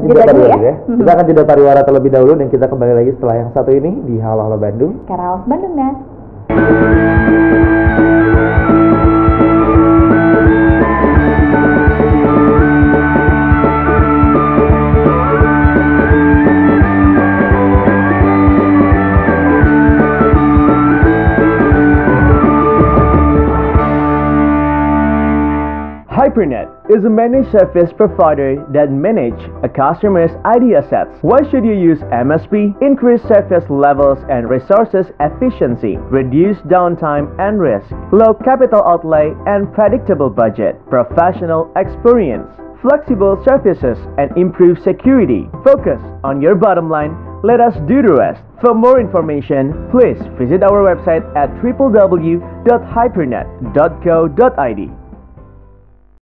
Jeda dulu ya. ya. Kita akan jeda pariwara terlebih dahulu dan kita kembali lagi setelah yang satu ini di Halo Halo Bandung. Karaos Bandung Nas. HyperNet is a managed service provider that manage a customer's IT assets. Why should you use MSP? Increase service levels and resources efficiency, reduce downtime and risk, low capital outlay and predictable budget, professional experience, flexible services and improved security. Focus on your bottom line. Let us do the rest. For more information, please visit our website at www.hypernet.co.id.